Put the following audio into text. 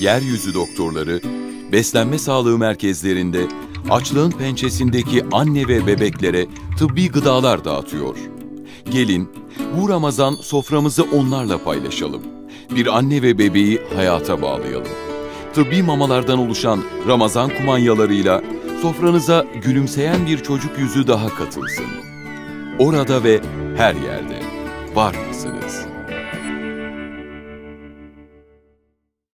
yeryüzü doktorları, beslenme sağlığı merkezlerinde açlığın pençesindeki anne ve bebeklere tıbbi gıdalar dağıtıyor. Gelin bu Ramazan soframızı onlarla paylaşalım. Bir anne ve bebeği hayata bağlayalım. Tıbbi mamalardan oluşan Ramazan kumanyalarıyla sofranıza gülümseyen bir çocuk yüzü daha katılsın. Orada ve her yerde var mısınız?